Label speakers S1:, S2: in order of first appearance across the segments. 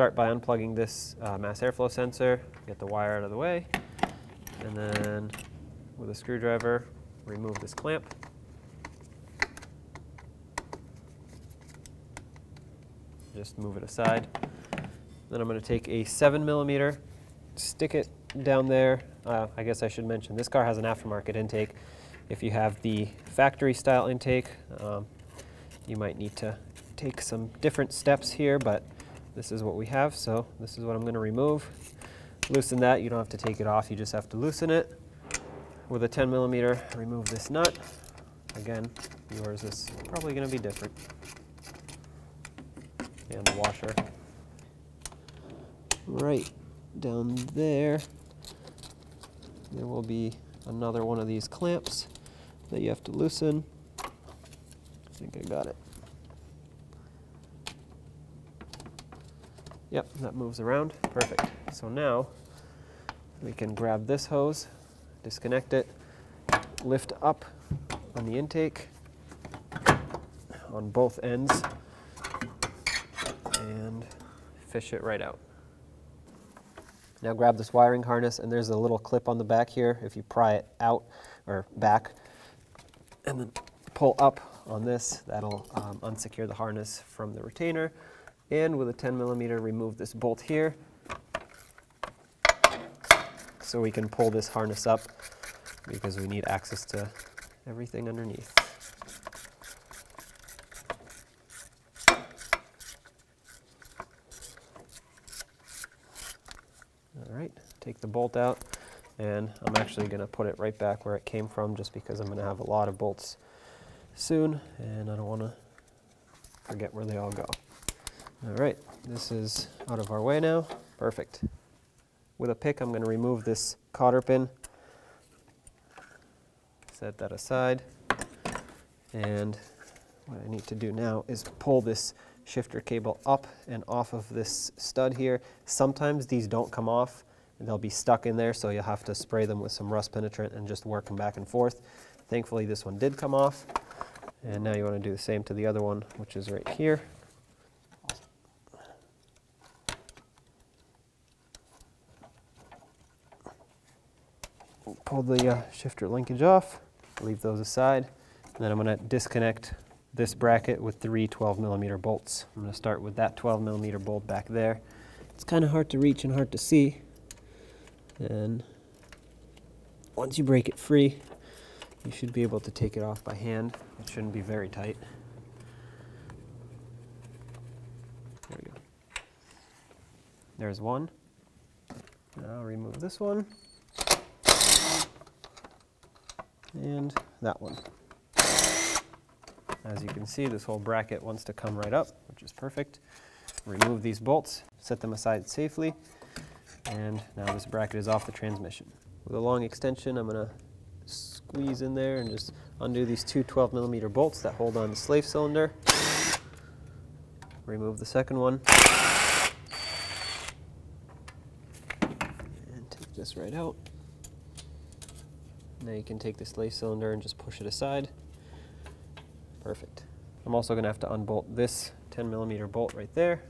S1: start by unplugging this uh, mass airflow sensor, get the wire out of the way, and then with a screwdriver, remove this clamp. Just move it aside. Then I'm going to take a 7 millimeter, stick it down there. Uh, I guess I should mention this car has an aftermarket intake. If you have the factory style intake, um, you might need to take some different steps here, but this is what we have, so this is what I'm going to remove. Loosen that, you don't have to take it off, you just have to loosen it. With a 10 millimeter, remove this nut. Again, yours is probably going to be different. And the washer. Right down there, there will be another one of these clamps that you have to loosen. I think I got it. Yep, that moves around. Perfect. So now we can grab this hose, disconnect it, lift up on the intake on both ends, and fish it right out. Now grab this wiring harness, and there's a little clip on the back here. If you pry it out or back, and then pull up on this, that'll um, unsecure the harness from the retainer. And with a 10 millimeter, remove this bolt here so we can pull this harness up because we need access to everything underneath. All right, take the bolt out and I'm actually going to put it right back where it came from just because I'm going to have a lot of bolts soon and I don't want to forget where they all go. All right, this is out of our way now. Perfect. With a pick, I'm going to remove this cotter pin, set that aside, and what I need to do now is pull this shifter cable up and off of this stud here. Sometimes these don't come off and they'll be stuck in there so you'll have to spray them with some rust penetrant and just work them back and forth. Thankfully this one did come off and now you want to do the same to the other one which is right here. Pull the uh, shifter linkage off, leave those aside, and then I'm going to disconnect this bracket with three 12 millimeter bolts. I'm going to start with that 12 millimeter bolt back there. It's kind of hard to reach and hard to see. And once you break it free, you should be able to take it off by hand. It shouldn't be very tight. There we go. There's one. Now remove this one. And that one. As you can see, this whole bracket wants to come right up, which is perfect. Remove these bolts, set them aside safely, and now this bracket is off the transmission. With a long extension, I'm going to squeeze in there and just undo these two 12 millimeter bolts that hold on the slave cylinder. Remove the second one. And take this right out. Now you can take this slave cylinder and just push it aside. Perfect. I'm also going to have to unbolt this 10 millimeter bolt right there.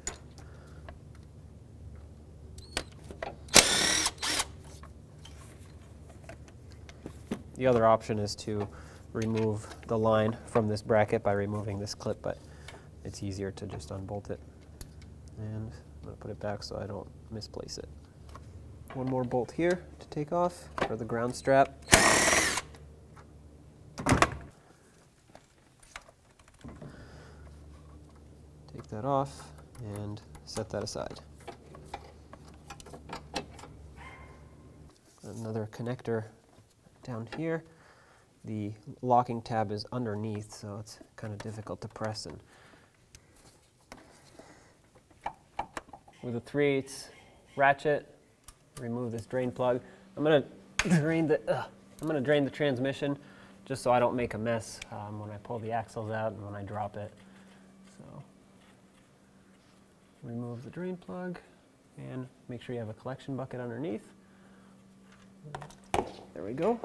S1: The other option is to remove the line from this bracket by removing this clip, but it's easier to just unbolt it. And I'm going to put it back so I don't misplace it. One more bolt here to take off for the ground strap. That off and set that aside. Another connector down here. The locking tab is underneath, so it's kind of difficult to press. And with a 3 8 ratchet, remove this drain plug. I'm gonna drain the uh, I'm gonna drain the transmission just so I don't make a mess um, when I pull the axles out and when I drop it remove the drain plug and make sure you have a collection bucket underneath. There we go.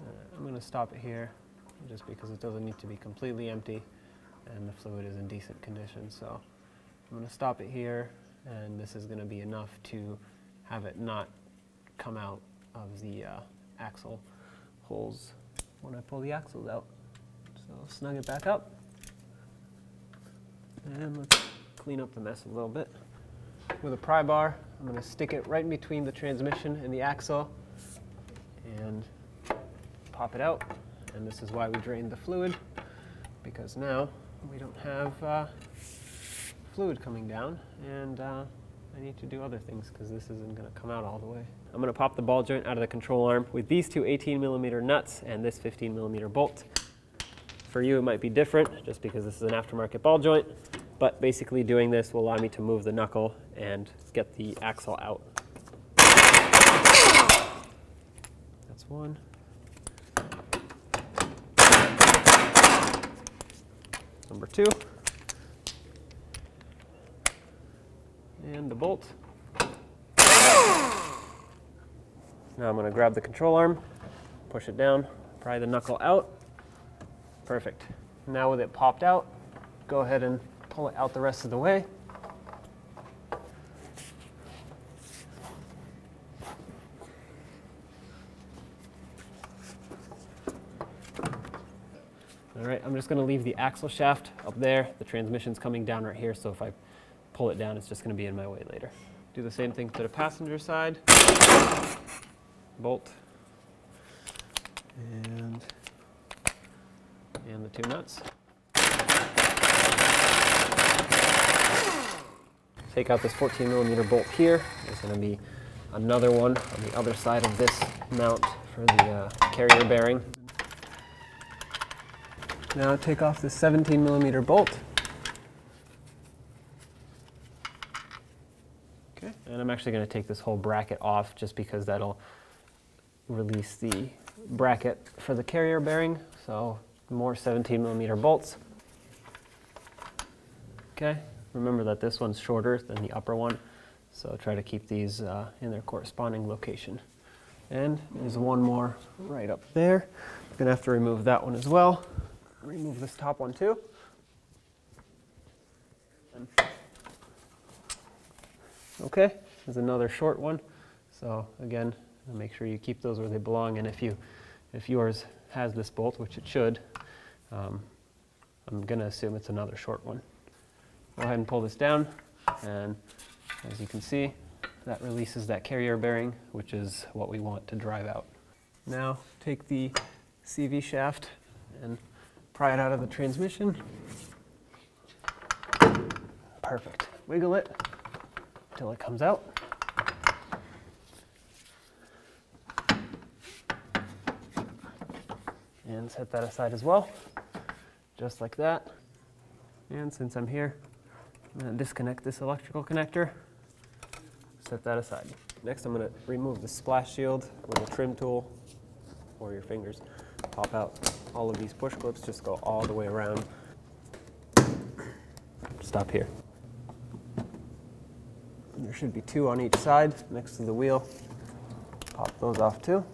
S1: Uh, I'm going to stop it here. just because it doesn't need to be completely empty and the fluid is in decent condition. So I'm going to stop it here and this is going to be enough to have it not come out of the uh, axle holes when I pull the axles out. So snug it back up and let's clean up the mess a little bit. With a pry bar, I'm going to stick it right in between the transmission and the axle and pop it out. And this is why we drained the fluid, because now we don't have uh, fluid coming down, and uh, I need to do other things because this isn't going to come out all the way. I'm going to pop the ball joint out of the control arm with these two 18 millimeter nuts and this 15 millimeter bolt. For you, it might be different just because this is an aftermarket ball joint, but basically doing this will allow me to move the knuckle and get the axle out. That's one. Number two. And the bolt. Now I'm going to grab the control arm, push it down, pry the knuckle out. Perfect. Now with it popped out, go ahead and pull it out the rest of the way. All right, I'm just gonna leave the axle shaft up there. The transmission's coming down right here, so if I pull it down, it's just gonna be in my way later. Do the same thing to the passenger side. Bolt. And, two nuts. Take out this 14 millimeter bolt here. There's gonna be another one on the other side of this mount for the uh, carrier bearing. Now take off the 17 millimeter bolt. Okay, and I'm actually going to take this whole bracket off just because that'll release the bracket for the carrier bearing. So more 17 millimeter bolts. Okay, remember that this one's shorter than the upper one, so try to keep these uh, in their corresponding location. And there's one more right up there. I'm gonna have to remove that one as well remove this top one too. Okay, there's another short one. So again, make sure you keep those where they belong. And if you, if yours has this bolt, which it should, um, I'm going to assume it's another short one. Go ahead and pull this down, and as you can see, that releases that carrier bearing, which is what we want to drive out. Now take the CV shaft and pry it out of the transmission. Perfect. Wiggle it until it comes out. And set that aside as well, just like that. And since I'm here, I'm going to disconnect this electrical connector, set that aside. Next, I'm going to remove the splash shield with a trim tool or your fingers. Pop out all of these push clips just go all the way around. Stop here. There should be two on each side next to the wheel. Pop those off too.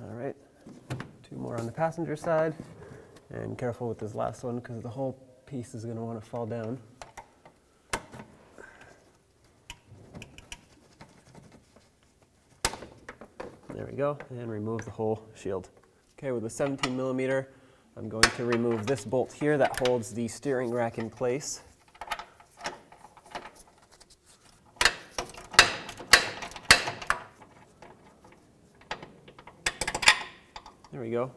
S1: All right, two more on the passenger side. And careful with this last one because the whole piece is going to want to fall down. There we go, and remove the whole shield. Okay, with a 17 millimeter, I'm going to remove this bolt here that holds the steering rack in place. There we go,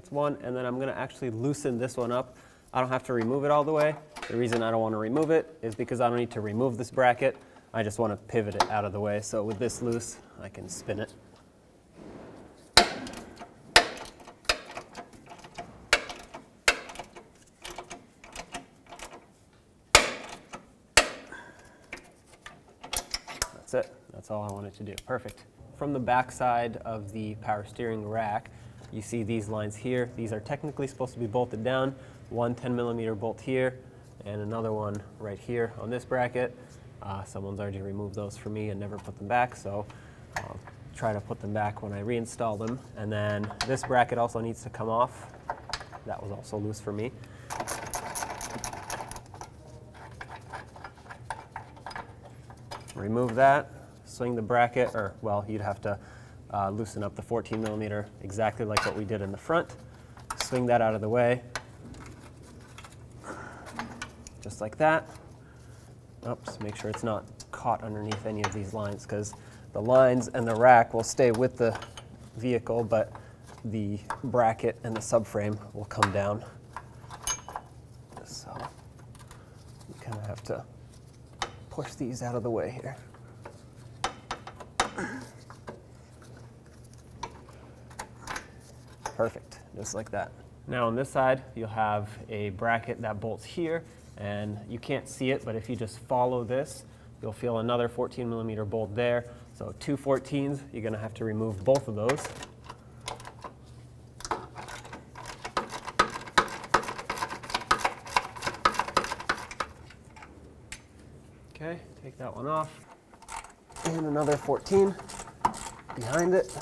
S1: that's one, and then I'm going to actually loosen this one up I don't have to remove it all the way. The reason I don't want to remove it is because I don't need to remove this bracket. I just want to pivot it out of the way. So with this loose, I can spin it. That's it. That's all I wanted to do. Perfect. From the back side of the power steering rack, you see these lines here. These are technically supposed to be bolted down one 10 millimeter bolt here, and another one right here on this bracket. Uh, someone's already removed those for me and never put them back, so I'll try to put them back when I reinstall them. And then this bracket also needs to come off. That was also loose for me. Remove that, swing the bracket, or well, you'd have to uh, loosen up the 14 millimeter exactly like what we did in the front. Swing that out of the way, just like that. Oops, make sure it's not caught underneath any of these lines because the lines and the rack will stay with the vehicle, but the bracket and the subframe will come down. So you kind of have to push these out of the way here. Perfect, just like that. Now on this side, you'll have a bracket that bolts here, and you can't see it, but if you just follow this, you'll feel another 14 millimeter bolt there. So two 14s, you're gonna have to remove both of those. Okay, take that one off. And another 14 behind it.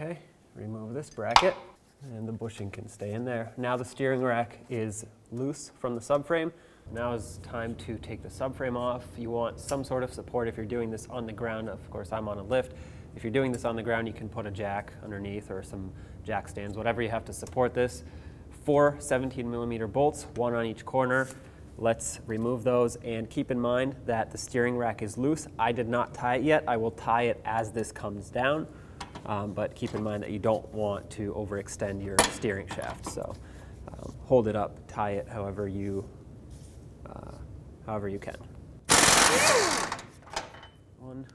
S1: Okay, remove this bracket and the bushing can stay in there. Now the steering rack is loose from the subframe. Now is time to take the subframe off. You want some sort of support if you're doing this on the ground. Of course, I'm on a lift. If you're doing this on the ground, you can put a jack underneath or some jack stands, whatever you have to support this. Four 17 millimeter bolts, one on each corner. Let's remove those and keep in mind that the steering rack is loose. I did not tie it yet. I will tie it as this comes down. Um, but keep in mind that you don't want to overextend your steering shaft. So um, hold it up, tie it however you, uh, however you can. One.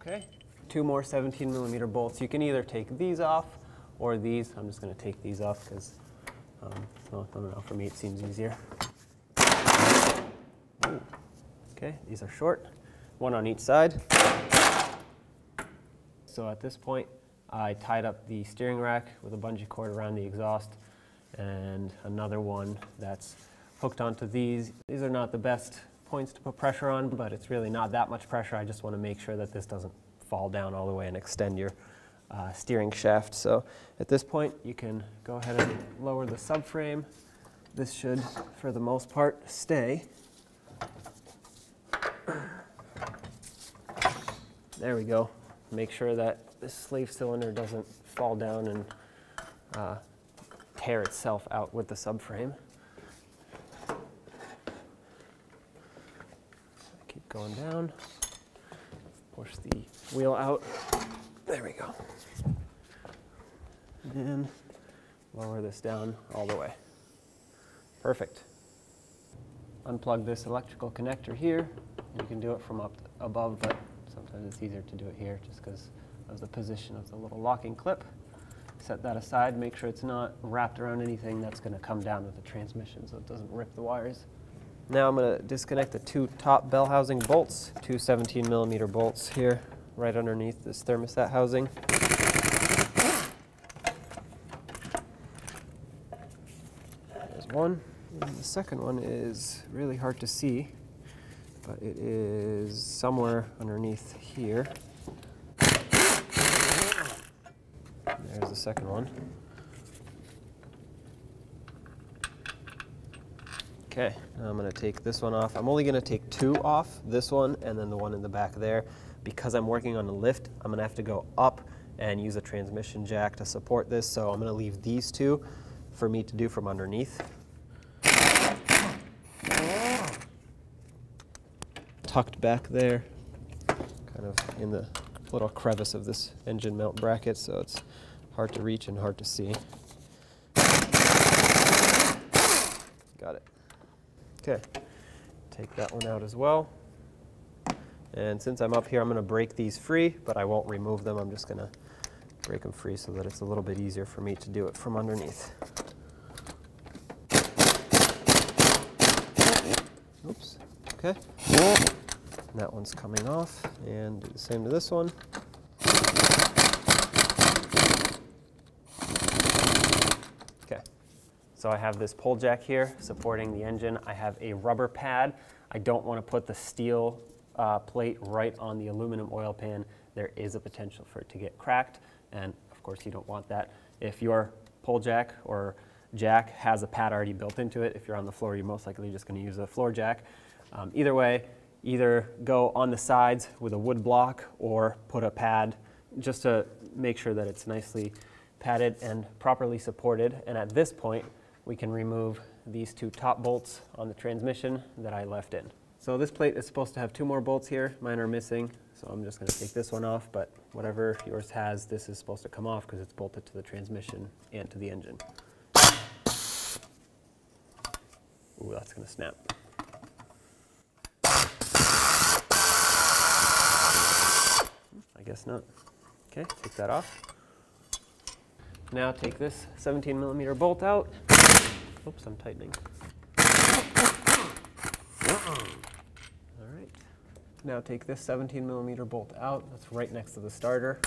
S1: Okay, two more 17 millimeter bolts. You can either take these off or these. I'm just going to take these off because, um, well, I don't know, for me it seems easier. Ooh. Okay, these are short, one on each side. So at this point, I tied up the steering rack with a bungee cord around the exhaust and another one that's hooked onto these. These are not the best points to put pressure on, but it's really not that much pressure. I just want to make sure that this doesn't fall down all the way and extend your uh, steering shaft. So at this point, you can go ahead and lower the subframe. This should, for the most part, stay. There we go. Make sure that this slave cylinder doesn't fall down and uh, tear itself out with the subframe. Keep going down. Push the wheel out. There we go. And lower this down all the way. Perfect. Unplug this electrical connector here. You can do it from up above, but sometimes it's easier to do it here just because of the position of the little locking clip. Set that aside, make sure it's not wrapped around anything that's going to come down with the transmission so it doesn't rip the wires. Now I'm going to disconnect the two top bell housing bolts, two 17 millimeter bolts here right underneath this thermostat housing. There's one. And the second one is really hard to see, but it is somewhere underneath here. There's the second one. Okay, I'm gonna take this one off. I'm only gonna take two off, this one and then the one in the back there. Because I'm working on a lift, I'm gonna have to go up and use a transmission jack to support this. So I'm gonna leave these two for me to do from underneath. Tucked back there, kind of in the little crevice of this engine mount bracket, so it's hard to reach and hard to see. Got it. Okay, take that one out as well. And since I'm up here, I'm going to break these free, but I won't remove them. I'm just going to break them free so that it's a little bit easier for me to do it from underneath. Oops. Okay. And that one's coming off, and do the same to this one. Okay. So I have this pole jack here supporting the engine. I have a rubber pad. I don't want to put the steel uh, plate right on the aluminum oil pan. There is a potential for it to get cracked, and of course you don't want that. If your pole jack or jack has a pad already built into it, if you're on the floor, you're most likely just going to use a floor jack. Um, either way, either go on the sides with a wood block or put a pad just to make sure that it's nicely padded and properly supported. And at this point, we can remove these two top bolts on the transmission that I left in. So this plate is supposed to have two more bolts here. Mine are missing, so I'm just going to take this one off, but whatever yours has, this is supposed to come off because it's bolted to the transmission and to the engine. Ooh, that's going to snap. I guess not. Okay, take that off. Now take this 17 millimeter bolt out. Oops, I'm tightening. Right. Now take this 17 millimeter bolt out. That's right next to the starter.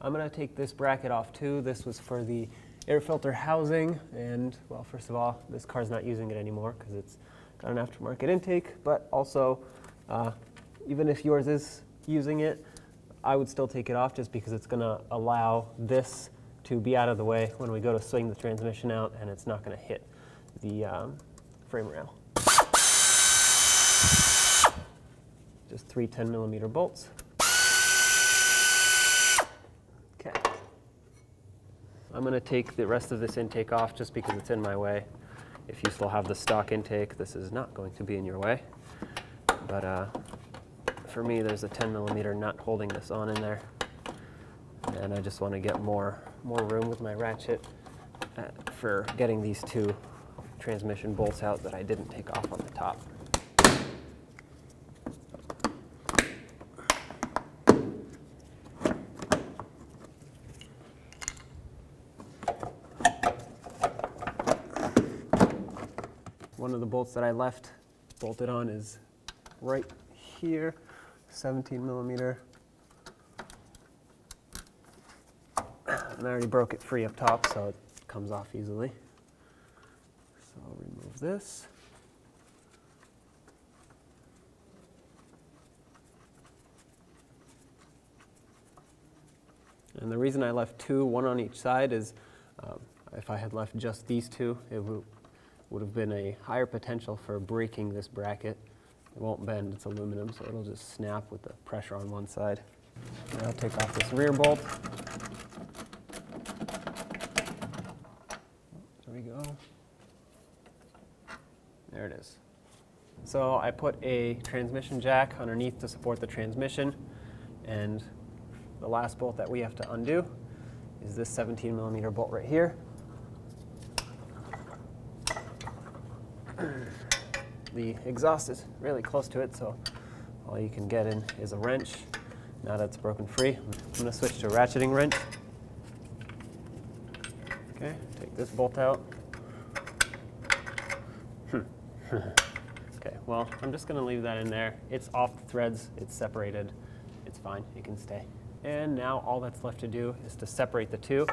S1: I'm going to take this bracket off too. This was for the air filter housing and well first of all this car's not using it anymore because it's got an aftermarket intake but also uh, even if yours is using it I would still take it off just because it's going to allow this to be out of the way when we go to swing the transmission out and it's not going to hit the um, frame rail. Just three 10 millimeter bolts. Okay. I'm going to take the rest of this intake off just because it's in my way. If you still have the stock intake, this is not going to be in your way. But uh, for me, there's a 10 millimeter nut holding this on in there. And I just want to get more, more room with my ratchet uh, for getting these two transmission bolts out that I didn't take off on the top. One of the bolts that I left bolted on is right here, 17 millimeter. And I already broke it free up top, so it comes off easily. So I'll remove this. And the reason I left two, one on each side, is um, if I had left just these two, it would have been a higher potential for breaking this bracket. It won't bend, it's aluminum, so it'll just snap with the pressure on one side. Now I'll take off this rear bolt. There we go. There it is. So I put a transmission jack underneath to support the transmission, and the last bolt that we have to undo is this 17 millimeter bolt right here. the exhaust is really close to it, so all you can get in is a wrench. Now that's broken free, I'm going to switch to a ratcheting wrench. Okay, take this bolt out. Hmm. Well, I'm just going to leave that in there. It's off the threads, it's separated, it's fine, it can stay. And now all that's left to do is to separate the two.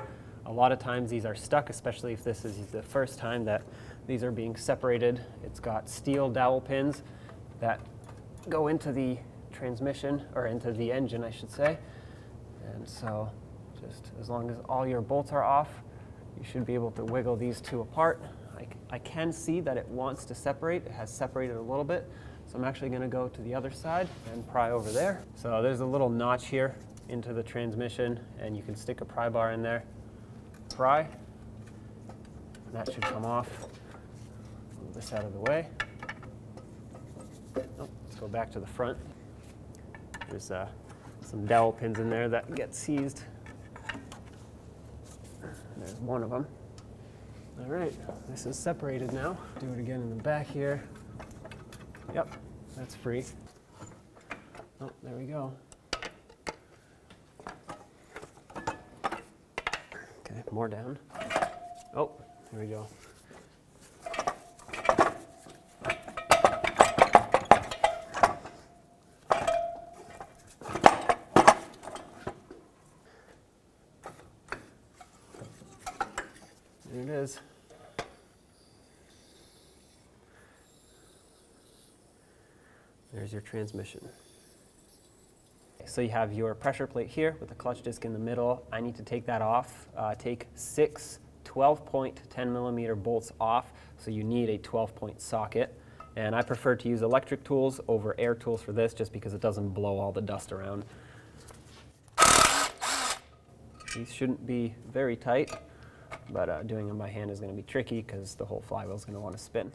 S1: A lot of times these are stuck, especially if this is the first time that these are being separated. It's got steel dowel pins that go into the transmission, or into the engine, I should say. And so just as long as all your bolts are off, you should be able to wiggle these two apart. I, I can see that it wants to separate. It has separated a little bit. So I'm actually going to go to the other side and pry over there. So there's a little notch here into the transmission, and you can stick a pry bar in there. Pry. That should come off Move this out of the way. Oh, let's go back to the front. There's uh, some dowel pins in there that get seized. There's one of them. All right, this is separated now. Do it again in the back here. Yep, that's free. Oh, there we go. Okay, more down. Oh, there we go. There it is. There's your transmission. So you have your pressure plate here with the clutch disc in the middle. I need to take that off. Uh, take six 12 point 10 millimeter bolts off. So you need a 12 point socket. And I prefer to use electric tools over air tools for this just because it doesn't blow all the dust around. These shouldn't be very tight, but uh, doing them by hand is going to be tricky because the whole flywheel is going to want to spin.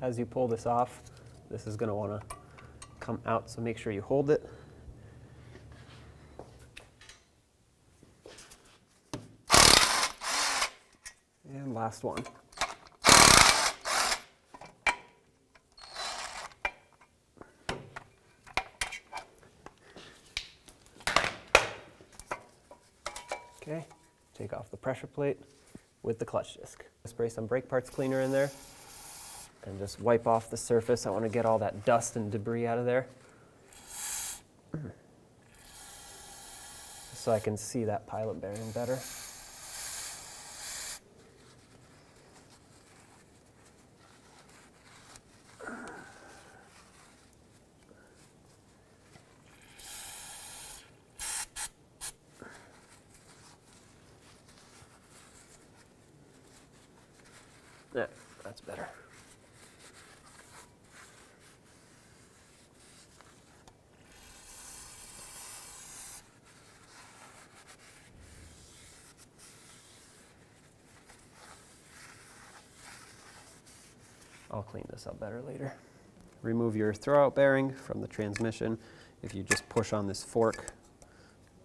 S1: As you pull this off, this is going to want to come out, so make sure you hold it. And last one. Okay, take off the pressure plate with the clutch disc. Spray some brake parts cleaner in there and just wipe off the surface. I want to get all that dust and debris out of there. So I can see that pilot bearing better. Yeah, that's better. I'll clean this up better later. Remove your throwout bearing from the transmission. If you just push on this fork,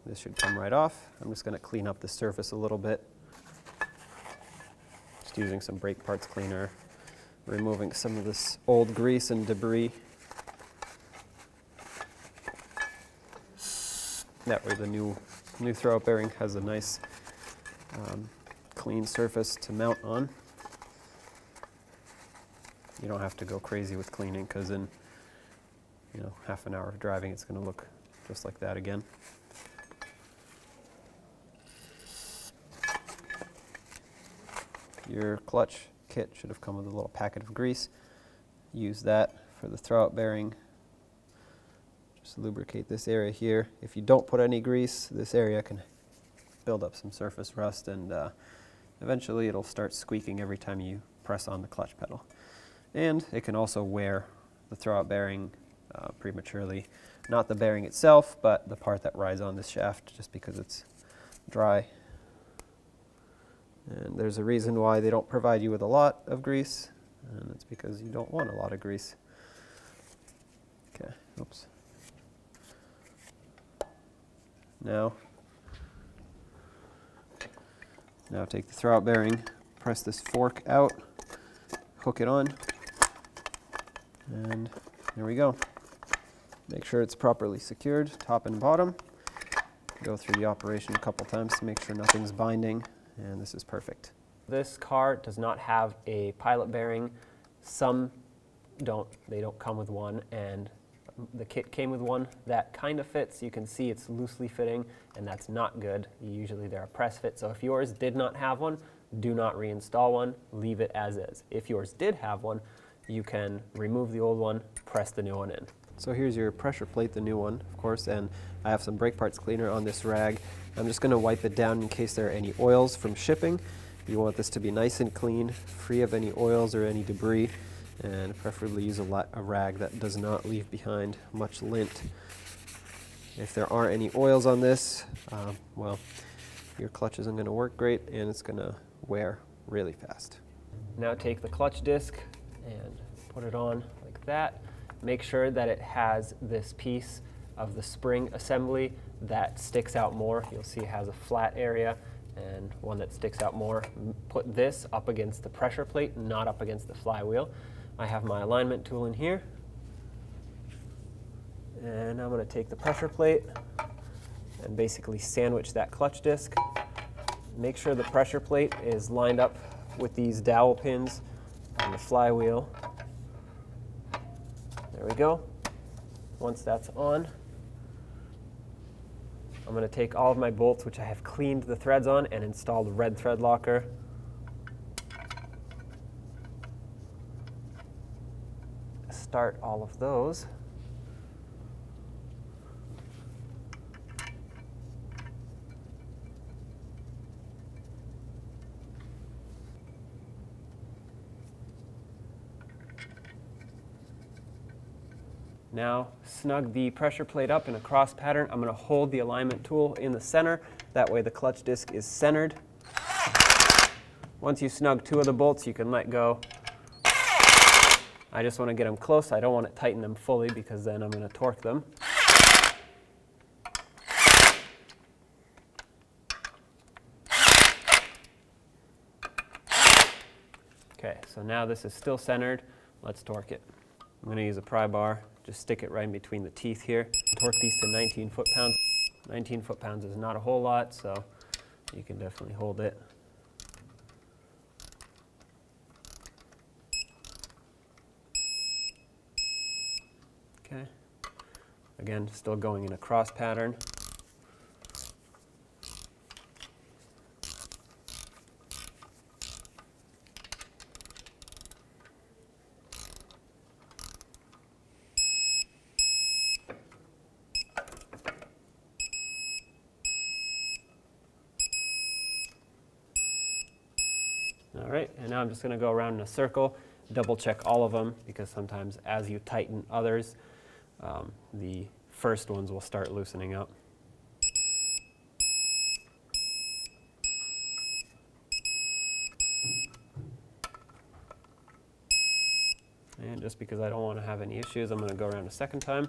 S1: this should come right off. I'm just going to clean up the surface a little bit. Just using some brake parts cleaner, removing some of this old grease and debris. That way the new, new throwout bearing has a nice um, clean surface to mount on. You don't have to go crazy with cleaning because in you know half an hour of driving it's going to look just like that again. Your clutch kit should have come with a little packet of grease. Use that for the throwout bearing. Just lubricate this area here. If you don't put any grease, this area can build up some surface rust and uh, eventually it'll start squeaking every time you press on the clutch pedal. And it can also wear the throwout bearing uh, prematurely. Not the bearing itself, but the part that rides on this shaft just because it's dry. And there's a reason why they don't provide you with a lot of grease, and it's because you don't want a lot of grease. Okay, oops. Now, now take the throwout bearing, press this fork out, hook it on, and there we go. Make sure it's properly secured, top and bottom. Go through the operation a couple times to make sure nothing's binding, and this is perfect. This car does not have a pilot bearing. Some don't, they don't come with one, and the kit came with one that kind of fits. You can see it's loosely fitting, and that's not good. Usually they're a press fit, so if yours did not have one, do not reinstall one, leave it as is. If yours did have one, you can remove the old one, press the new one in. So here's your pressure plate, the new one, of course, and I have some brake parts cleaner on this rag. I'm just going to wipe it down in case there are any oils from shipping. You want this to be nice and clean, free of any oils or any debris, and preferably use a, a rag that does not leave behind much lint. If there aren't any oils on this, um, well, your clutch isn't going to work great and it's going to wear really fast. Now take the clutch disc and put it on like that. Make sure that it has this piece of the spring assembly that sticks out more. You'll see it has a flat area and one that sticks out more. Put this up against the pressure plate, not up against the flywheel. I have my alignment tool in here. And I'm going to take the pressure plate and basically sandwich that clutch disc. Make sure the pressure plate is lined up with these dowel pins on the flywheel. There we go. Once that's on, I'm going to take all of my bolts, which I have cleaned the threads on, and install the red thread locker. Start all of those. Now snug the pressure plate up in a cross pattern. I'm going to hold the alignment tool in the center. That way the clutch disc is centered. Once you snug two of the bolts, you can let go. I just want to get them close. I don't want to tighten them fully because then I'm going to torque them. Okay, so now this is still centered. Let's torque it. I'm going to use a pry bar just stick it right in between the teeth here. Torque these to 19 foot-pounds. 19 foot-pounds is not a whole lot, so you can definitely hold it. Okay. Again, still going in a cross pattern. All right, and now I'm just going to go around in a circle, double check all of them because sometimes as you tighten others, um, the first ones will start loosening up. And just because I don't want to have any issues, I'm going to go around a second time.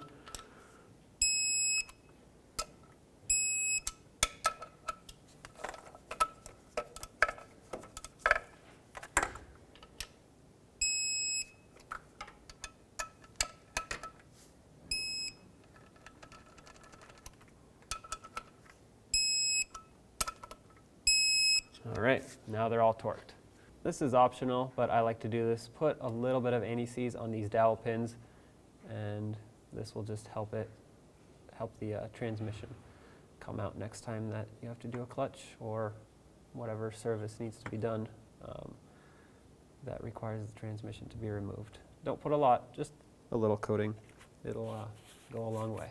S1: All right, now they're all torqued. This is optional, but I like to do this. Put a little bit of anti-seize on these dowel pins, and this will just help it, help the uh, transmission come out next time that you have to do a clutch or whatever service needs to be done um, that requires the transmission to be removed. Don't put a lot, just a little coating. It'll uh, go a long way.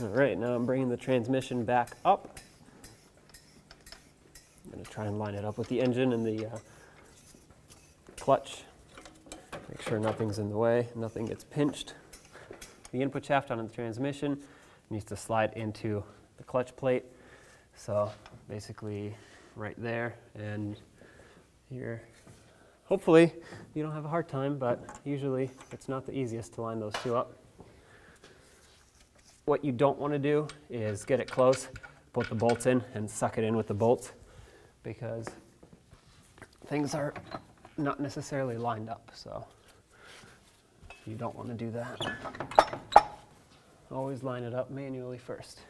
S1: All right, now I'm bringing the transmission back up. I'm going to try and line it up with the engine and the uh, clutch. Make sure nothing's in the way, nothing gets pinched. The input shaft on the transmission needs to slide into the clutch plate. So basically right there and here. Hopefully you don't have a hard time, but usually it's not the easiest to line those two up. What you don't want to do is get it close, put the bolts in and suck it in with the bolts because things are not necessarily lined up. So you don't want to do that. Always line it up manually first.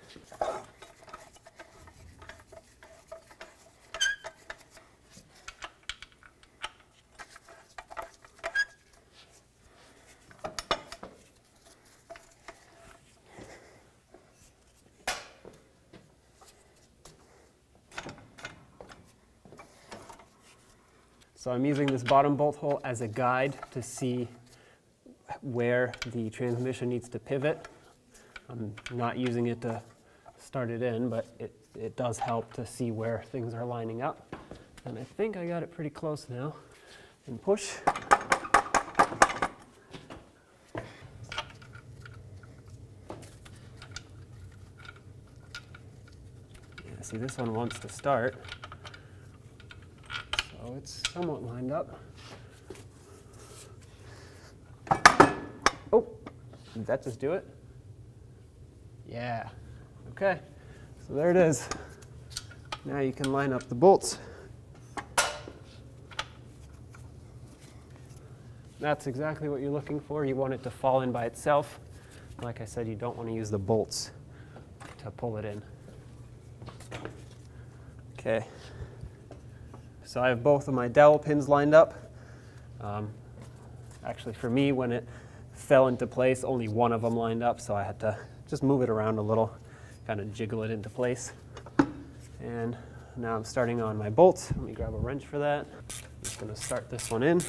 S1: I'm using this bottom bolt hole as a guide to see where the transmission needs to pivot. I'm not using it to start it in, but it, it does help to see where things are lining up. And I think I got it pretty close now. And push. Yeah, see, this one wants to start. It's somewhat lined up. Oh, did that just do it? Yeah, okay. So there it is. Now you can line up the bolts. that's exactly what you're looking for. You want it to fall in by itself. Like I said, you don't want to use the bolts to pull it in. Okay. So I have both of my dowel pins lined up. Um, actually, for me, when it fell into place, only one of them lined up, so I had to just move it around a little, kind of jiggle it into place. And now I'm starting on my bolts. Let me grab a wrench for that. I'm just going to start this one in.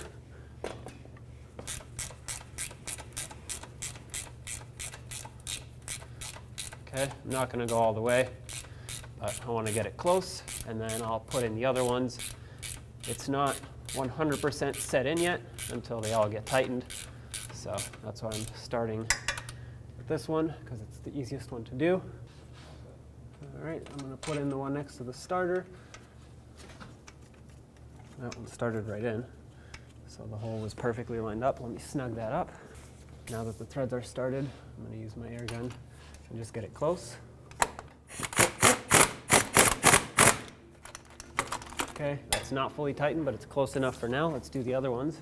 S1: Okay, I'm not going to go all the way, but I want to get it close, and then I'll put in the other ones. It's not 100% set in yet until they all get tightened, so that's why I'm starting with this one, because it's the easiest one to do. All right, I'm going to put in the one next to the starter. That one started right in, so the hole was perfectly lined up. Let me snug that up. Now that the threads are started, I'm going to use my air gun and just get it close. Okay, that's not fully tightened, but it's close enough for now. Let's do the other ones.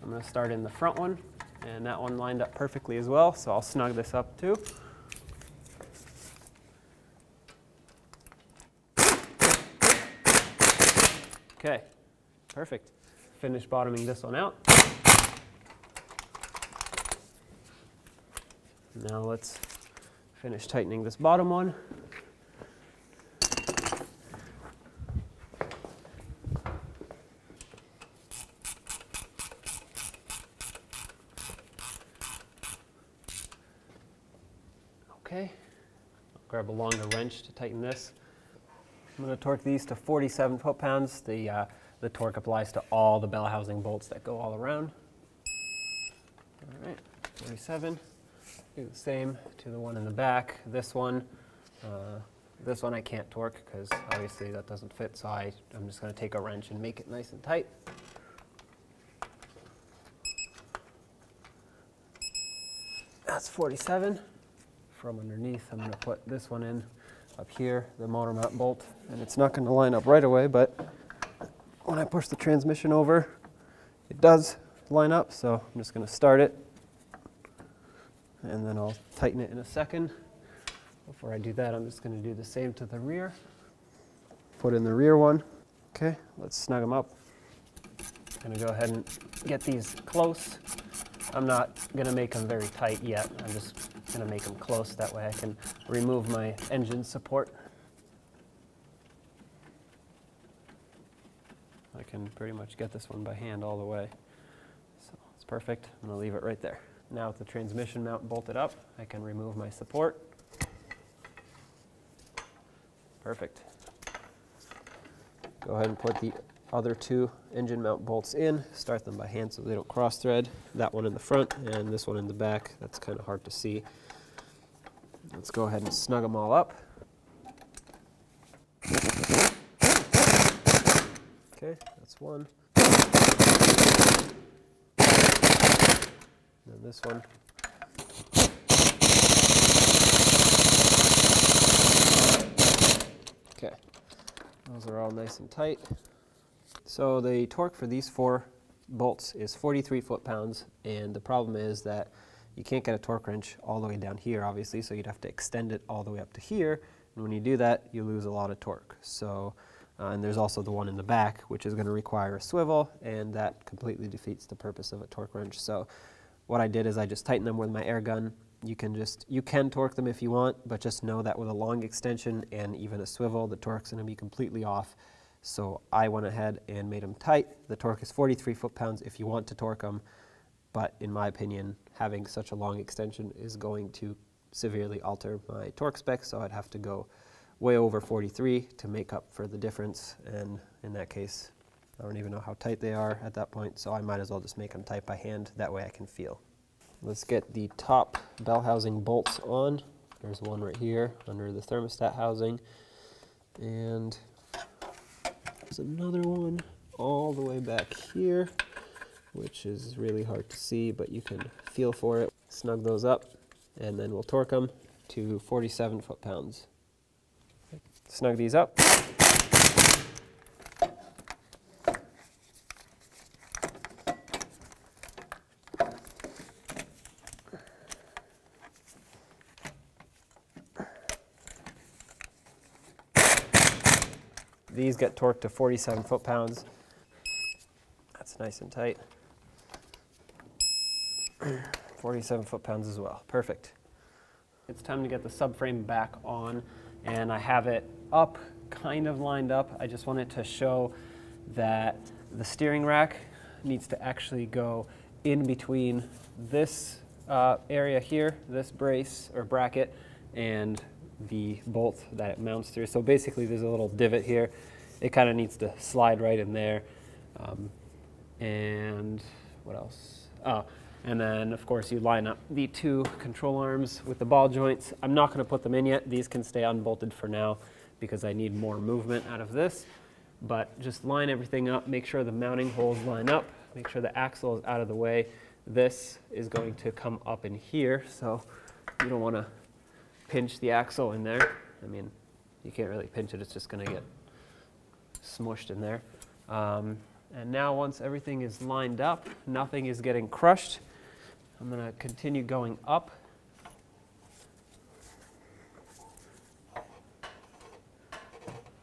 S1: I'm going to start in the front one, and that one lined up perfectly as well, so I'll snug this up too. Okay, perfect. Finish bottoming this one out. Now let's finish tightening this bottom one. Okay, I'll grab a longer wrench to tighten this. I'm going to torque these to 47 foot-pounds. The, uh, the torque applies to all the bell housing bolts that go all around. All right, 47. Do the same to the one in the back. This one, uh, this one I can't torque because obviously that doesn't fit, so I, I'm just going to take a wrench and make it nice and tight. That's 47. From underneath, I'm going to put this one in up here, the motor mount bolt, and it's not going to line up right away, but when I push the transmission over, it does line up, so I'm just going to start it, and then I'll tighten it in a second. Before I do that, I'm just going to do the same to the rear. Put in the rear one. Okay, let's snug them up. I'm going to go ahead and get these close. I'm not going to make them very tight yet. I'm just going to make them close. That way I can remove my engine support. I can pretty much get this one by hand all the way. So it's perfect. I'm going to leave it right there. Now with the transmission mount bolted up, I can remove my support. Perfect. Go ahead and put the other two engine mount bolts in, start them by hand so they don't cross thread. That one in the front and this one in the back. That's kind of hard to see. Let's go ahead and snug them all up. Okay, that's one. And this one. Okay, those are all nice and tight. So the torque for these four bolts is 43 foot-pounds, and the problem is that you can't get a torque wrench all the way down here, obviously, so you'd have to extend it all the way up to here, and when you do that, you lose a lot of torque. So, uh, and there's also the one in the back, which is going to require a swivel, and that completely defeats the purpose of a torque wrench. So what I did is I just tightened them with my air gun, you can just, you can torque them if you want, but just know that with a long extension and even a swivel, the torque's gonna be completely off. So I went ahead and made them tight. The torque is 43 foot-pounds if you want to torque them, but in my opinion, having such a long extension is going to severely alter my torque specs, so I'd have to go way over 43 to make up for the difference, and in that case, I don't even know how tight they are at that point, so I might as well just make them tight by hand, that way I can feel. Let's get the top bell housing bolts on. There's one right here under the thermostat housing. And another one all the way back here, which is really hard to see, but you can feel for it. Snug those up, and then we'll torque them to 47 foot-pounds. Snug these up. Get torqued to 47 foot-pounds. That's nice and tight. 47 foot-pounds as well. Perfect. It's time to get the subframe back on, and I have it up, kind of lined up. I just wanted to show that the steering rack needs to actually go in between this uh, area here, this brace or bracket, and the bolt that it mounts through. So basically there's a little divot here. It kind of needs to slide right in there. Um, and what else? Oh, and then of course you line up the two control arms with the ball joints. I'm not going to put them in yet. These can stay unbolted for now because I need more movement out of this. But just line everything up, make sure the mounting holes line up, make sure the axle is out of the way. This is going to come up in here, so you don't want to pinch the axle in there. I mean, you can't really pinch it, it's just going to get smushed in there. Um, and now once everything is lined up, nothing is getting crushed, I'm going to continue going up.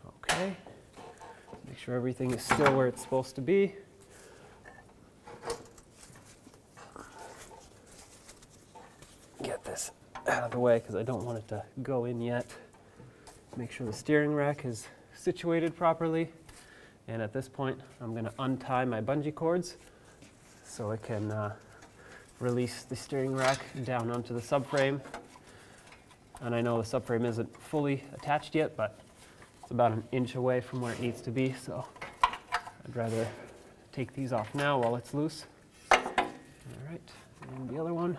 S1: Okay. Make sure everything is still where it's supposed to be. Get this out of the way because I don't want it to go in yet. Make sure the steering rack is situated properly. And at this point, I'm going to untie my bungee cords so I can uh, release the steering rack down onto the subframe. And I know the subframe isn't fully attached yet, but it's about an inch away from where it needs to be, so I'd rather take these off now while it's loose. All right, and the other one.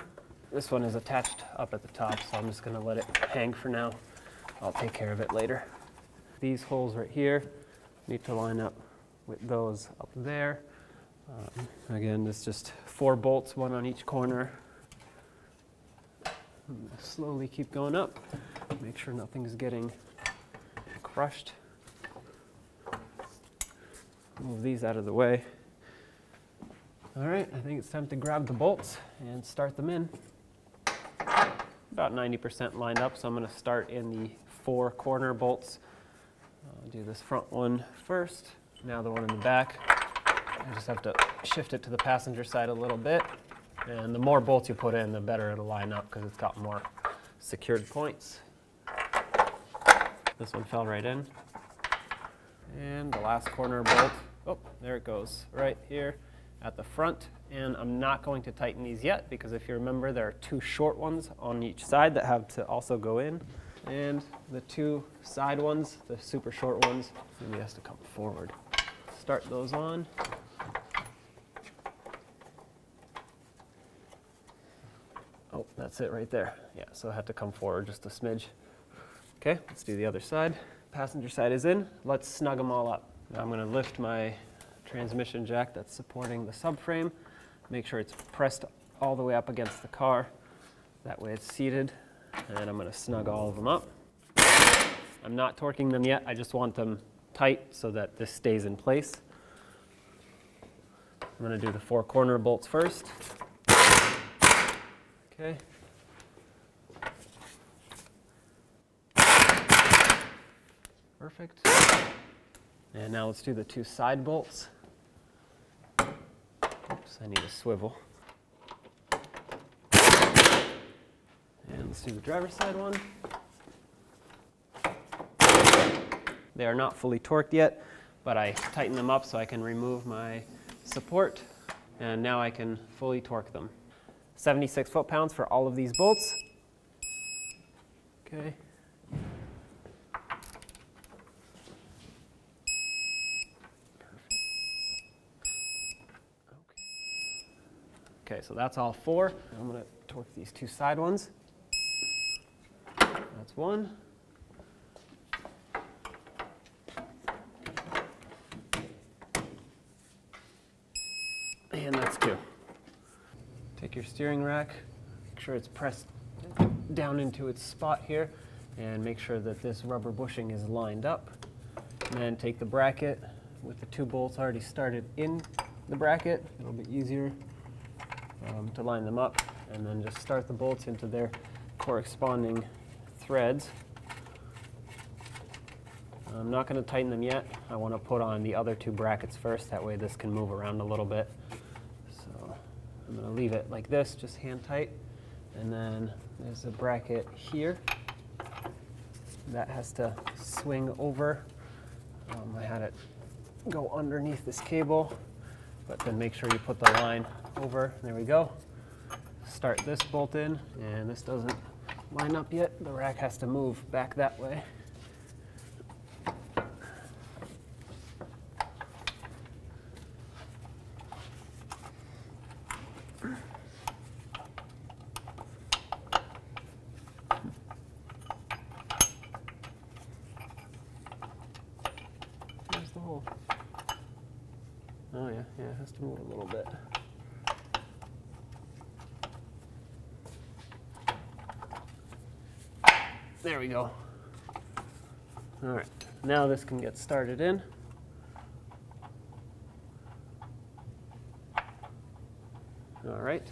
S1: This one is attached up at the top, so I'm just gonna let it hang for now. I'll take care of it later. These holes right here need to line up with those up there. Um, again, it's just four bolts, one on each corner. Slowly keep going up. Make sure nothing's getting crushed. Move these out of the way. All right, I think it's time to grab the bolts and start them in. About 90% lined up, so I'm going to start in the four corner bolts. Do this front one first, now the one in the back. I just have to shift it to the passenger side a little bit. And the more bolts you put in, the better it'll line up because it's got more secured points. This one fell right in. And the last corner bolt, oh, there it goes, right here at the front. And I'm not going to tighten these yet because if you remember, there are two short ones on each side that have to also go in. And the two side ones, the super short ones, maybe has to come forward. Start those on. Oh, that's it right there. Yeah, so I have to come forward just a smidge. Okay, let's do the other side. Passenger side is in. Let's snug them all up. Now I'm going to lift my transmission jack that's supporting the subframe. Make sure it's pressed all the way up against the car. That way it's seated. And I'm going to snug all of them up. I'm not torquing them yet. I just want them tight so that this stays in place. I'm going to do the four corner bolts first. Okay. Perfect. And now let's do the two side bolts. Oops, I need a swivel. Let's do the driver's side one. They are not fully torqued yet, but I tighten them up so I can remove my support, and now I can fully torque them. 76 foot-pounds for all of these bolts. Okay. Okay, so that's all four. I'm to torque these two side ones. That's one. And that's two. Take your steering rack, make sure it's pressed down into its spot here, and make sure that this rubber bushing is lined up. And then take the bracket with the two bolts already started in the bracket. Little bit easier um, to line them up and then just start the bolts into their corresponding threads. I'm not going to tighten them yet. I want to put on the other two brackets first. That way this can move around a little bit. So I'm going to leave it like this, just hand tight. And then there's a bracket here. That has to swing over. Um, I had it go underneath this cable, but then make sure you put the line over. There we go. Start this bolt in, and this doesn't line up yet. The rack has to move back that way. There's the hole. Oh yeah, yeah, it has to move a little bit. There we go. All right, now this can get started in. All right,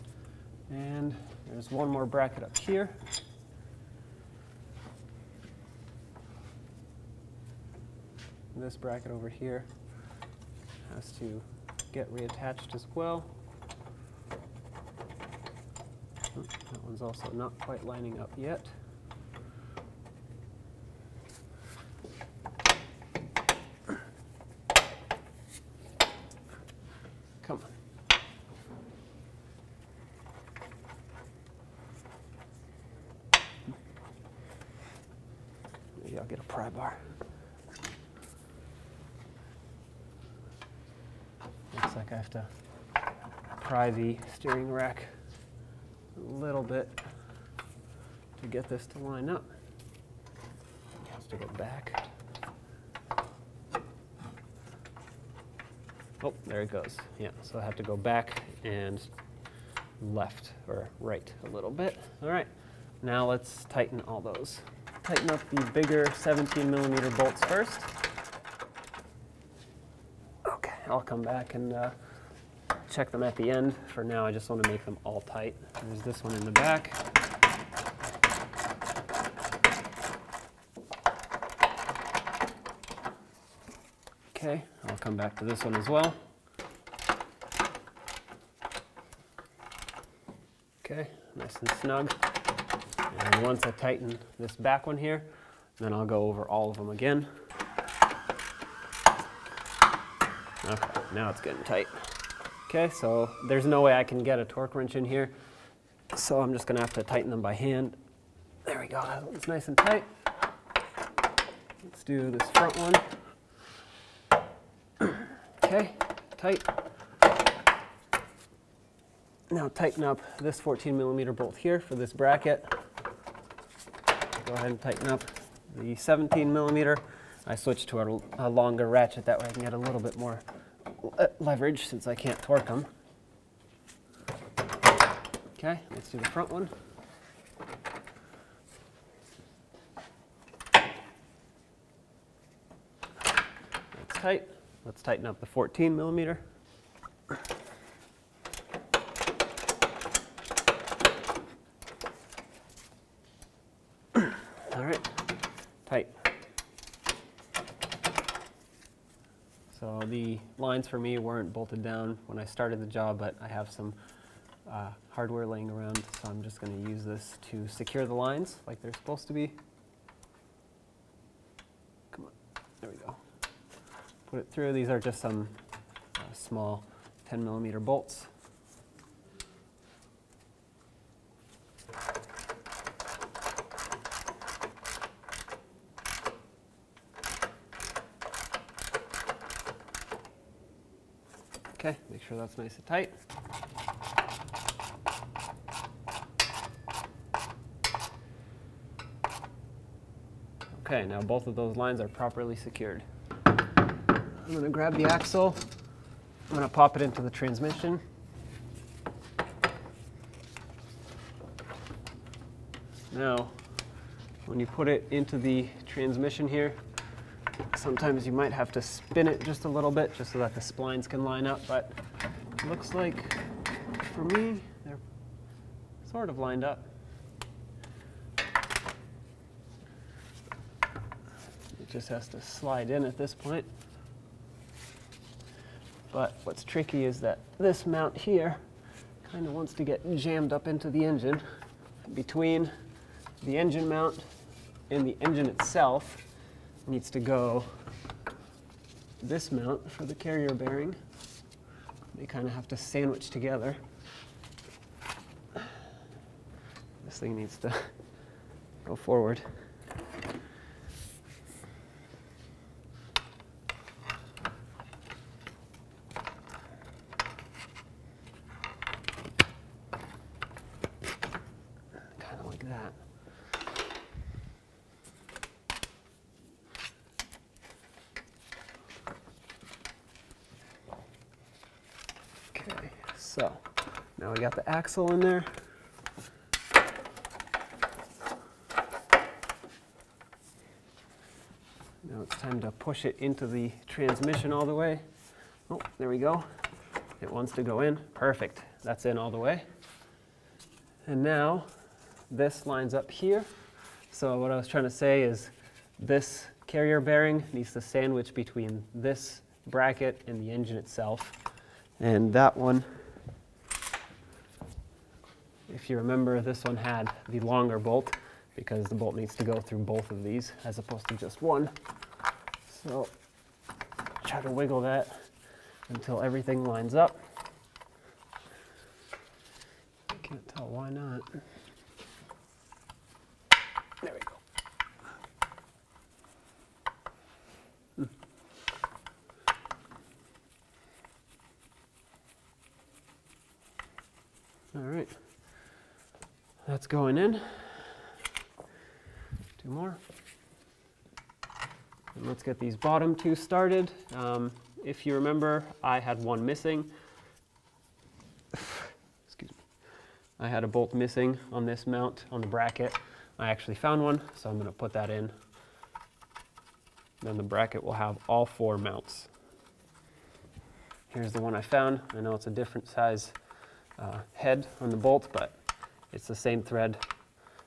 S1: and there's one more bracket up here. This bracket over here has to get reattached as well. Oh, That one's also not quite lining up yet. Come on. Maybe I'll get a pry bar. Looks like I have to pry the steering rack a little bit to get this to line up. It has to go back. Oh, there it goes. Yeah, so I have to go back and left or right a little bit. All right, now let's tighten all those. Tighten up the bigger 17 millimeter bolts first. Okay, I'll come back and uh, check them at the end. For now, I just want to make them all tight. There's this one in the back. Okay, I'll come back to this one as well. Okay, nice and snug. And once I tighten this back one here, then I'll go over all of them again. Okay, now it's getting tight. Okay, so there's no way I can get a torque wrench in here, so I'm just gonna have to tighten them by hand. There we go, that one's nice and tight. Let's do this front one. Okay, tight. Now tighten up this 14 millimeter bolt here for this bracket. Go ahead and tighten up the 17 millimeter. I switched to a, a longer ratchet, that way I can get a little bit more le- leverage since I can't torque them. Okay, let's do the front one. That's tight. Let's tighten up the 14 millimeter. All right, tight. So the lines for me weren't bolted down when I started the job, but I have some uh, hardware laying around, so I'm just going to use this to secure the lines like they're supposed to be. Come on, there we go. Put it through. These are just some uh, small 10 millimeter bolts. Okay, make sure that's nice and tight. Okay, now both of those lines are properly secured. I'm going to grab the axle. I'm going to pop it into the transmission. Now, when you put it into the transmission here, sometimes you might have to spin it just a little bit just so that the splines can line up, but looks like for me, they're sort of lined up. It just has to slide in at this point. But what's tricky is that this mount here kind of wants to get jammed up into the engine. Between the engine mount and the engine itself needs to go this mount for the carrier bearing. They kind of have to sandwich together. This thing needs to go forward. Kind of like that. Okay, so now we got the axle in there. Now it's time to push it into the transmission all the way. Oh, there we go. It wants to go in. Perfect. That's in all the way. And now this lines up here. So what I was trying to say is this carrier bearing needs to sandwich between this bracket and the engine itself. And that one, if you remember, this one had the longer bolt because the bolt needs to go through both of these as opposed to just one. So try to wiggle that until everything lines up. Can't tell why not. There we go. Hmm. All right. That's going in. Two more. And let's get these bottom two started. Um, if you remember, I had one missing. Excuse me. I had a bolt missing on this mount on the bracket. I actually found one, so I'm going to put that in. Then the bracket will have all four mounts. Here's the one I found. I know it's a different size uh, head on the bolt, but it's the same thread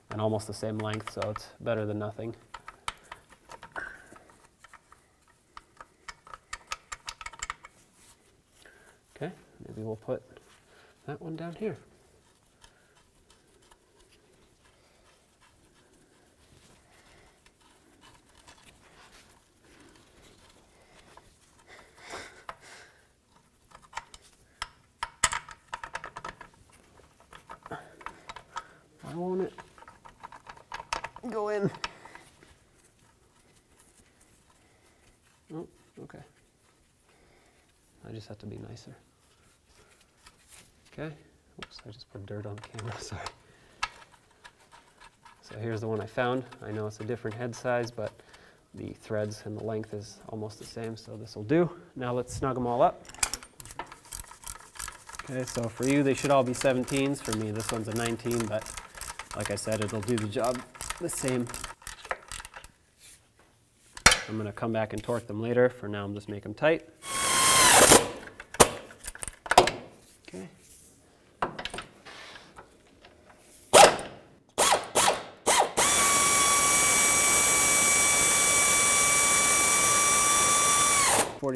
S1: and almost the same length, so it's better than nothing. Okay, maybe we'll put that one down here. Why won't it go in? Oh, okay. Have to be nicer. Okay. Oops, I just put dirt on camera, sorry. So here's the one I found. I know it's a different head size, but the threads and the length is almost the same, so this will do. Now let's snug them all up. Okay, so for you, they should all be 17s. For me, this one's a 19, but like I said, it'll do the job the same. I'm going to come back and torque them later. For now, I'm just make them tight.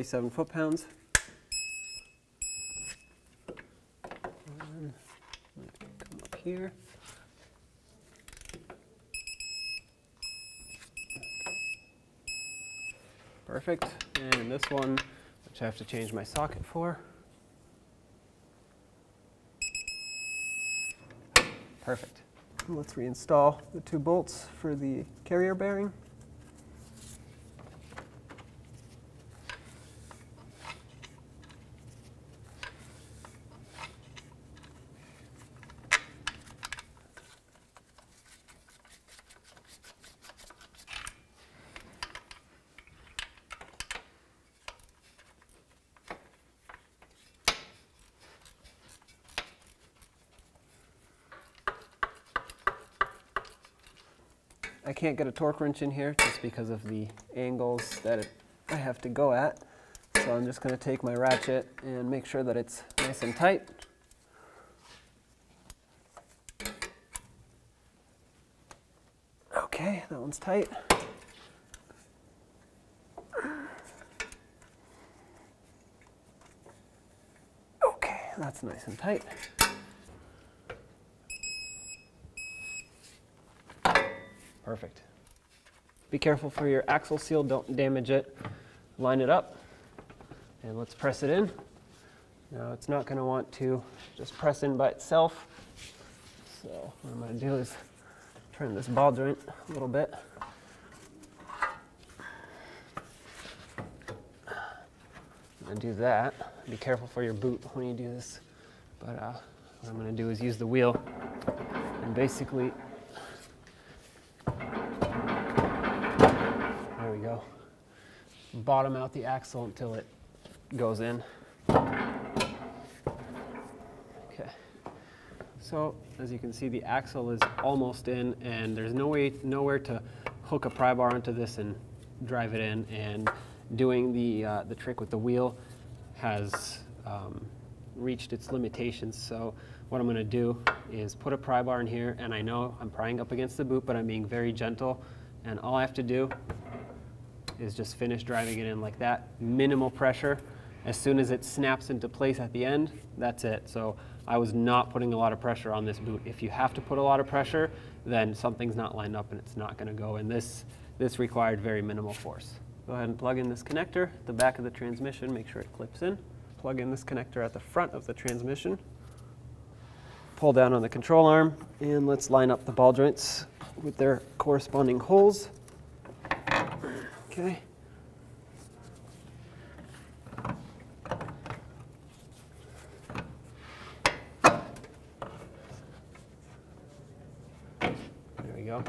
S1: 47 foot-pounds. Come up here. Perfect. And this one, which I have to change my socket for. Perfect. Let's reinstall the two bolts for the carrier bearing. can't get a torque wrench in here just because of the angles that it, I have to go at. So I'm just going to take my ratchet and make sure that it's nice and tight. Okay, that one's tight. Okay, that's nice and tight. Perfect. Be careful for your axle seal, don't damage it. Line it up, and let's press it in. Now it's not gonna want to just press in by itself. So what I'm gonna do is turn this ball joint a little bit. And do that. Be careful for your boot when you do this. But uh, what I'm gonna do is use the wheel and basically, bottom out the axle until it goes in. Okay. So as you can see, the axle is almost in and there's no way, nowhere to hook a pry bar onto this and drive it in. And doing the, uh, the trick with the wheel has um, reached its limitations. So what I'm gonna do is put a pry bar in here and I know I'm prying up against the boot, but I'm being very gentle. And all I have to do is just finish driving it in like that, minimal pressure. As soon as it snaps into place at the end, that's it. So I was not putting a lot of pressure on this boot. If you have to put a lot of pressure, then something's not lined up and it's not gonna go. And this, this required very minimal force. Go ahead and plug in this connector at the back of the transmission, make sure it clips in. Plug in this connector at the front of the transmission. Pull down on the control arm and let's line up the ball joints with their corresponding holes. Okay. There we go.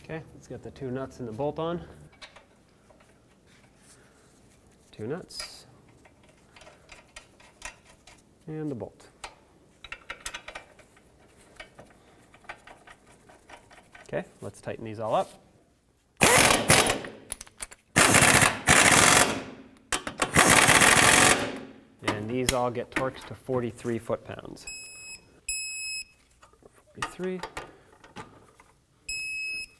S1: Okay, let's get the two nuts and the bolt on. Two nuts. And the bolt. Okay, let's tighten these all up. And these all get torqued to 43 foot-pounds. 43.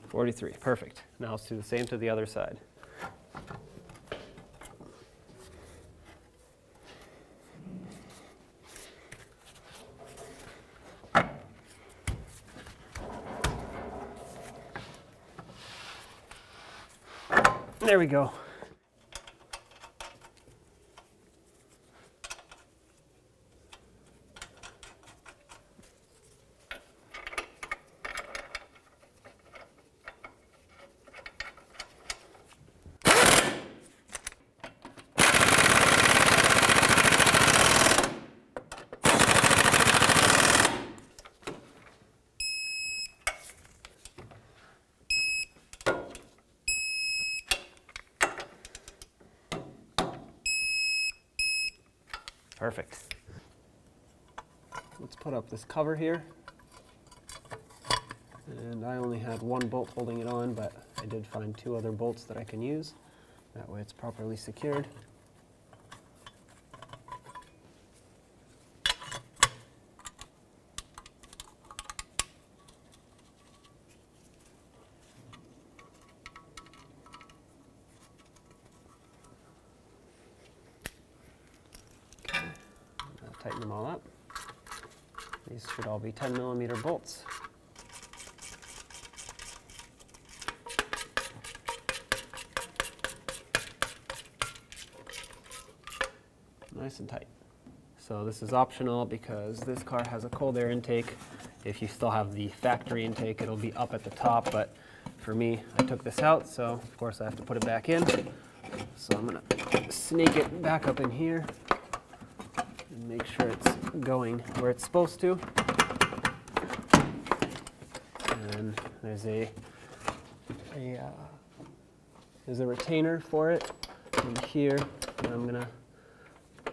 S1: 43, perfect. Now let's do the same to the other side. We go. Perfect. Let's put up this cover here. And I only had one bolt holding it on, but I did find two other bolts that I can use. That way it's properly secured. I'll tighten them all up. These should all be 10 millimeter bolts. Nice and tight. So this is optional because this car has a cold air intake. If you still have the factory intake, it'll be up at the top, but for me, I took this out, so of course I have to put it back in. So I'm gonna snake it back up in here and make sure it's going where it's supposed to. And there's a, a uh, there's a retainer for it in here that I'm gonna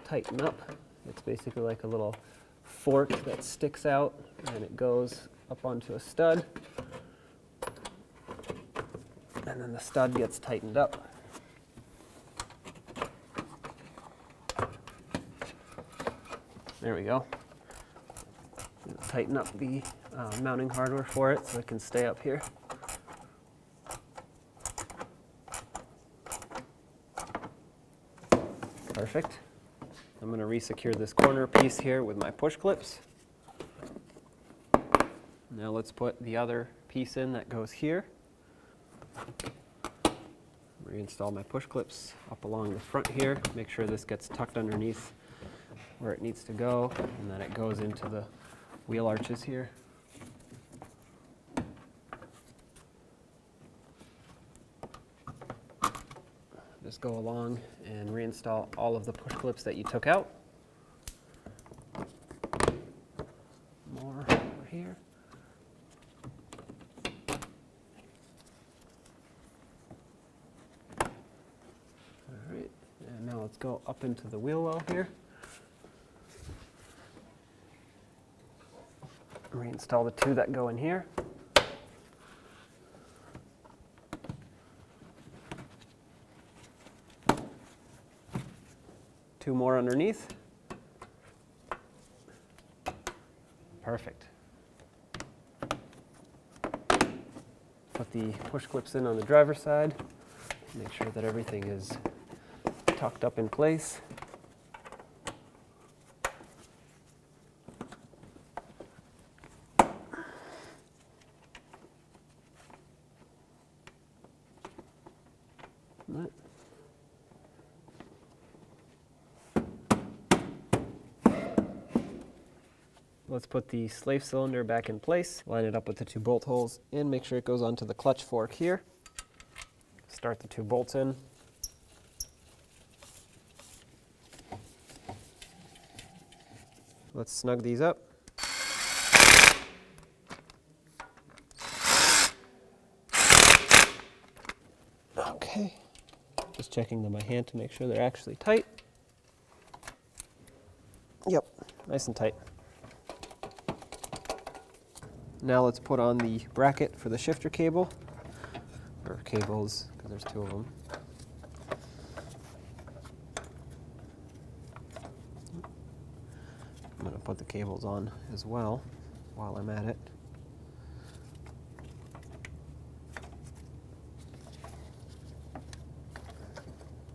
S1: tighten up. It's basically like a little fork that sticks out and it goes up onto a stud. And then the stud gets tightened up. There we go. Tighten up the uh, mounting hardware for it so it can stay up here. Perfect. I'm going to resecure this corner piece here with my push clips. Now let's put the other piece in that goes here. Reinstall my push clips up along the front here. Make sure this gets tucked underneath where it needs to go and then it goes into the wheel arches here. Just go along and reinstall all of the push clips that you took out. More over here. All right, and now let's go up into the wheel well here. Reinstall the two that go in here. Two more underneath. Perfect. Put the push clips in on the driver's side. Make sure that everything is tucked up in place. Put the slave cylinder back in place, line it up with the two bolt holes, and make sure it goes onto the clutch fork here. Start the two bolts in. Let's snug these up. Okay, just checking them by hand to make sure they're actually tight. Yep, nice and tight. Now let's put on the bracket for the shifter cable, or cables, because there's two of them. I'm going to put the cables on as well while I'm at it.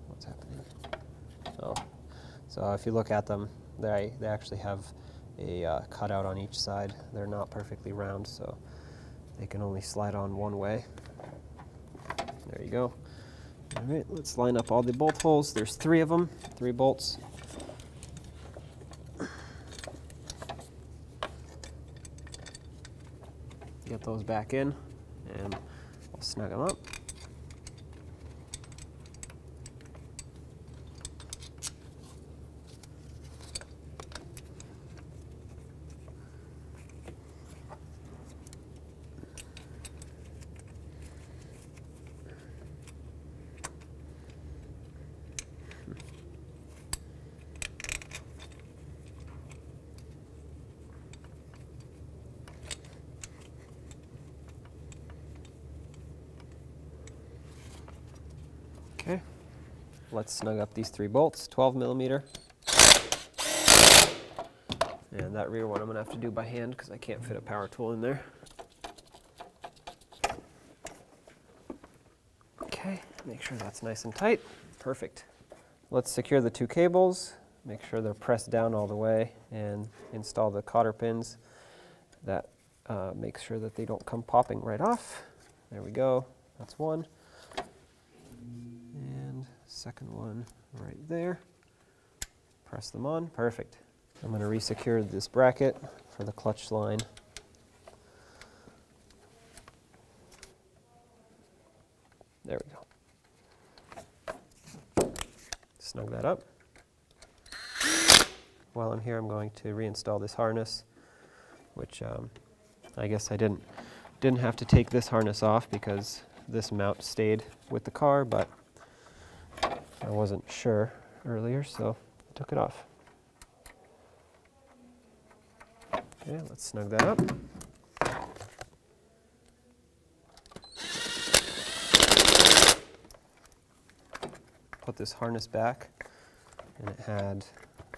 S1: What's happening? Oh, so if you look at them, they, they actually have a uh, cutout on each side. They're not perfectly round, so they can only slide on one way. There you go. All right, let's line up all the bolt holes. There's three of them, three bolts. Get those back in, and we'll snug them up. Okay, let's snug up these three bolts, 12 millimeter. And that rear one I'm gonna have to do by hand because I can't fit a power tool in there. Okay, make sure that's nice and tight. Perfect. Let's secure the two cables, make sure they're pressed down all the way, and install the cotter pins. That uh, makes sure that they don't come popping right off. There we go, that's one. Second one right there. Press them on, perfect. I'm going to resecure this bracket for the clutch line. There we go. Snug that up. While I'm here, I'm going to reinstall this harness, which um, I guess I didn't didn't have to take this harness off because this mount stayed with the car, but I wasn't sure earlier, so I took it off. Okay, let's snug that up. Put this harness back, and it had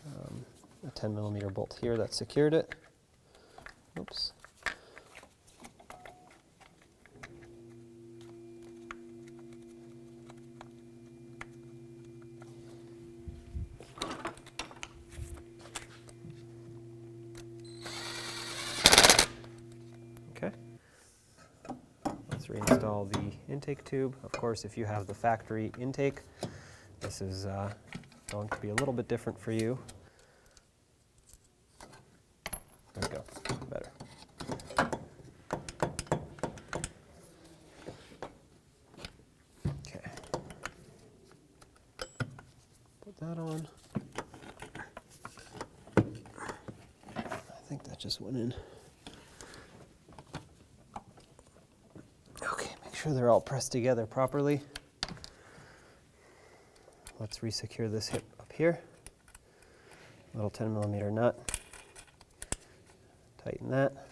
S1: um, a 10 millimeter bolt here that secured it. Oops. Reinstall the intake tube. Of course, if you have the factory intake, this is uh, going to be a little bit different for you. There we go, better. Okay. Put that on. I think that just went in. Okay, make sure they're all pressed together properly. Let's resecure this hip up here. Little 10 millimeter nut. Tighten that.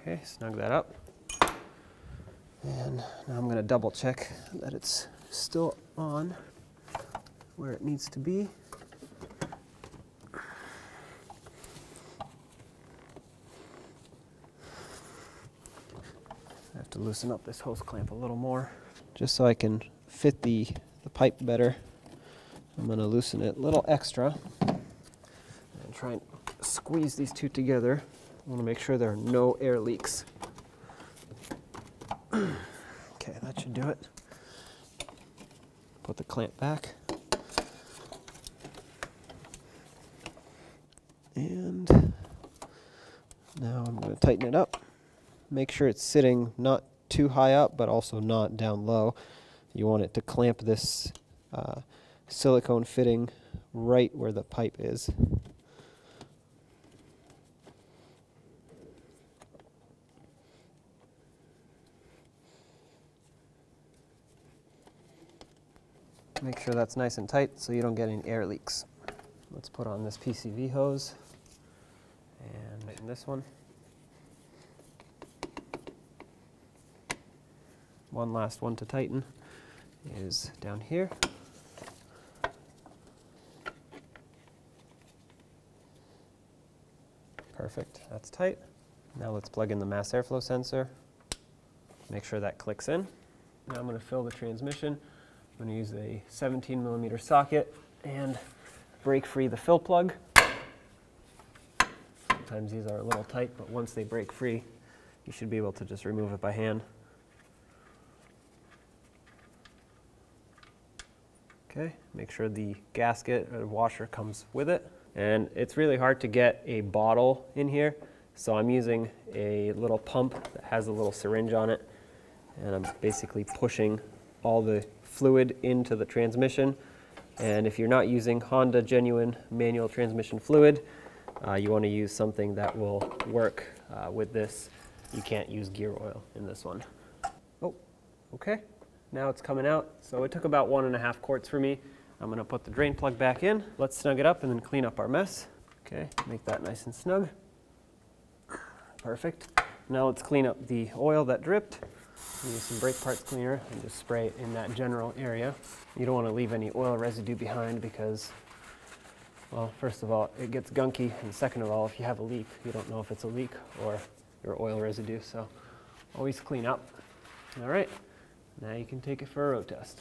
S1: Okay, snug that up. And now I'm going to double check that it's still on where it needs to be. I have to loosen up this hose clamp a little more just so I can fit the, the pipe better. I'm going to loosen it a little extra and try and squeeze these two together. I want to make sure there are no air leaks. okay, that should do it. Put the clamp back. And now I'm going to tighten it up. Make sure it's sitting not too high up, but also not down low. You want it to clamp this uh, silicone fitting right where the pipe is. Make sure that's nice and tight so you don't get any air leaks. Let's put on this PCV hose and this one. One last one to tighten is down here. Perfect, that's tight. Now let's plug in the mass airflow sensor. Make sure that clicks in. Now I'm going to fill the transmission. I'm going to use a 17 millimeter socket and break free the fill plug. Sometimes these are a little tight, but once they break free, you should be able to just remove it by hand. Okay, make sure the gasket or washer comes with it. And it's really hard to get a bottle in here, so I'm using a little pump that has a little syringe on it. And I'm basically pushing all the fluid into the transmission. And if you're not using Honda genuine manual transmission fluid, uh, you want to use something that will work uh, with this. You can't use gear oil in this one. Oh, okay. Now it's coming out. So it took about one and a half quarts for me. I'm going to put the drain plug back in. Let's snug it up and then clean up our mess. Okay, make that nice and snug. Perfect. Now let's clean up the oil that dripped. Use some brake parts cleaner and just spray it in that general area. You don't want to leave any oil residue behind because, well, first of all, it gets gunky, and second of all, if you have a leak, you don't know if it's a leak or your oil residue, so always clean up. All right, now you can take a road test.